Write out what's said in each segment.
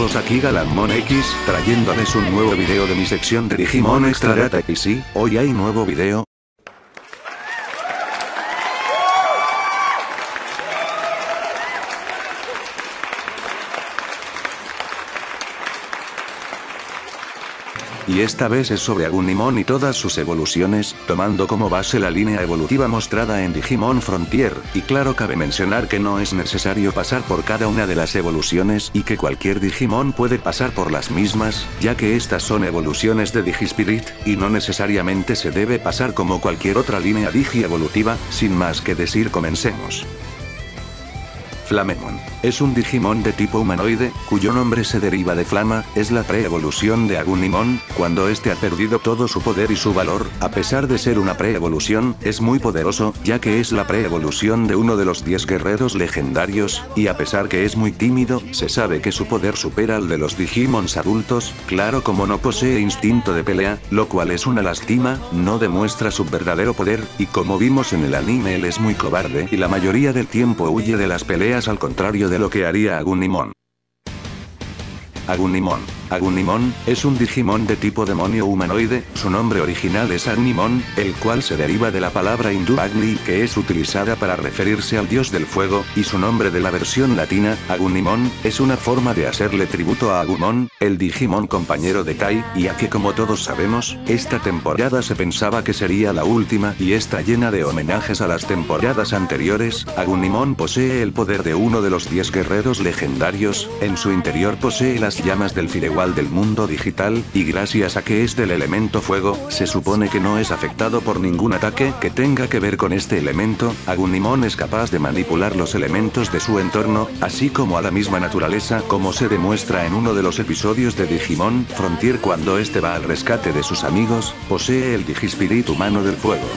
amigos aquí Galamon X, trayéndoles un nuevo video de mi sección de Digimon Extra Data. Y sí, hoy hay nuevo video, y esta vez es sobre Agunimon y todas sus evoluciones, tomando como base la línea evolutiva mostrada en Digimon Frontier, y claro cabe mencionar que no es necesario pasar por cada una de las evoluciones y que cualquier Digimon puede pasar por las mismas, ya que estas son evoluciones de Digispirit, y no necesariamente se debe pasar como cualquier otra línea Digi evolutiva, sin más que decir comencemos. Flamemon. Es un Digimon de tipo humanoide, cuyo nombre se deriva de Flama, es la pre-evolución de Agunimon, cuando este ha perdido todo su poder y su valor, a pesar de ser una pre-evolución, es muy poderoso, ya que es la pre-evolución de uno de los 10 guerreros legendarios, y a pesar que es muy tímido, se sabe que su poder supera al de los Digimons adultos, claro como no posee instinto de pelea, lo cual es una lástima, no demuestra su verdadero poder, y como vimos en el anime él es muy cobarde y la mayoría del tiempo huye de las peleas al contrario de lo que haría Agunimon. Agunimon. Agunimon, es un Digimon de tipo demonio humanoide, su nombre original es Agnimon, el cual se deriva de la palabra hindú Agni que es utilizada para referirse al dios del fuego, y su nombre de la versión latina, Agunimon, es una forma de hacerle tributo a Agumon, el Digimon compañero de Kai, y a que como todos sabemos, esta temporada se pensaba que sería la última y está llena de homenajes a las temporadas anteriores, Agunimon posee el poder de uno de los 10 guerreros legendarios, en su interior posee las llamas del Del mundo digital, y gracias a que es del elemento fuego, se supone que no es afectado por ningún ataque que tenga que ver con este elemento, Agunimon es capaz de manipular los elementos de su entorno, así como a la misma naturaleza como se demuestra en uno de los episodios de Digimon Frontier cuando este va al rescate de sus amigos, posee el Digispirit humano del fuego.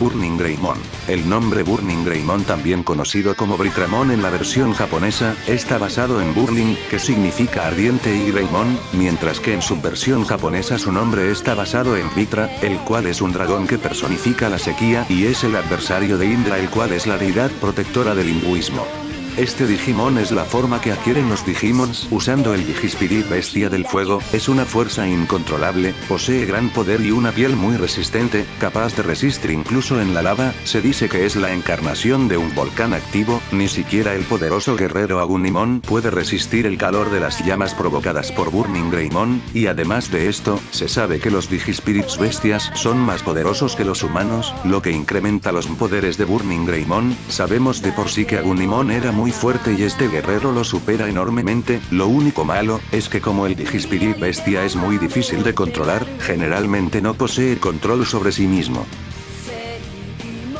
Burning Greymon. El nombre Burning Greymon también conocido como Britramon en la versión japonesa, está basado en Burning, que significa ardiente y Greymon, mientras que en su versión japonesa su nombre está basado en Vitra, el cual es un dragón que personifica la sequía y es el adversario de Indra el cual es la deidad protectora del hinduismo. Este Digimon es la forma que adquieren los Digimons usando el Digispirit Bestia del Fuego, es una fuerza incontrolable, posee gran poder y una piel muy resistente, capaz de resistir incluso en la lava, se dice que es la encarnación de un volcán activo, ni siquiera el poderoso guerrero Agunimon puede resistir el calor de las llamas provocadas por Burning Greymon, y además de esto, se sabe que los Digispirits bestias son más poderosos que los humanos, lo que incrementa los poderes de Burning Greymon, sabemos de por sí que Agunimon era muy fuerte y este guerrero lo supera enormemente, lo único malo, es que como el Digispirit bestia es muy difícil de controlar, generalmente no posee control sobre sí mismo.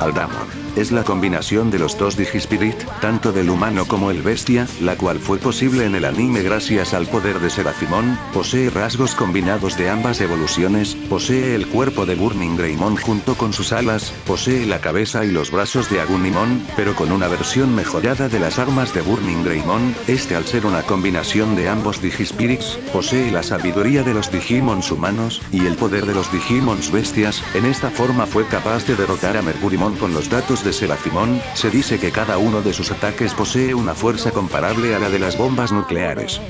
Aldamon. Es la combinación de los dos Digispirit, tanto del humano como el bestia, la cual fue posible en el anime gracias al poder de Serafimon, posee rasgos combinados de ambas evoluciones, posee el cuerpo de Burning Greymon junto con sus alas, posee la cabeza y los brazos de Agunimon, pero con una versión mejorada de las armas de Burning Greymon, este al ser una combinación de ambos Digispirits, posee la sabiduría de los Digimons humanos, y el poder de los Digimons bestias, en esta forma fue capaz de derrotar a Mercurimon con los datos de Serafimón, se dice que cada uno de sus ataques posee una fuerza comparable a la de las bombas nucleares.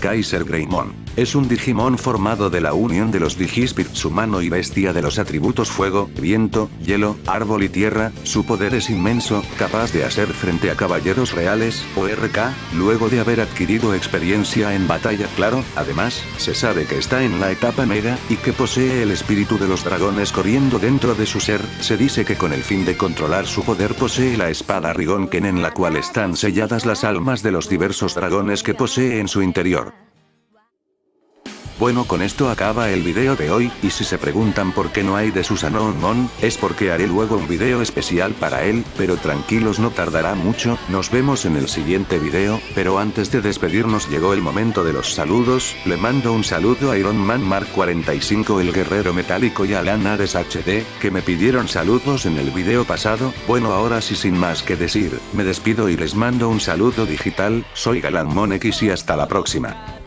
Kaiser Greymon es un Digimon formado de la unión de los Digispirits humano y bestia de los atributos fuego, viento, hielo, árbol y tierra, su poder es inmenso, capaz de hacer frente a caballeros reales, o RK, luego de haber adquirido experiencia en batalla. Claro, además, se sabe que está en la etapa mega, y que posee el espíritu de los dragones corriendo dentro de su ser, se dice que con el fin de controlar su poder posee la espada Rigonken en la cual están selladas las almas de los diversos dragones que posee en su interior. Bueno con esto acaba el video de hoy, y si se preguntan por qué no hay de Susanon Mon, es porque haré luego un video especial para él, pero tranquilos no tardará mucho, nos vemos en el siguiente video, pero antes de despedirnos llegó el momento de los saludos, le mando un saludo a Iron Man Mark 45 el guerrero metálico y a Alan Hades HD, que me pidieron saludos en el video pasado, bueno ahora sí sin más que decir, me despido y les mando un saludo digital, soy Galanmon X y hasta la próxima.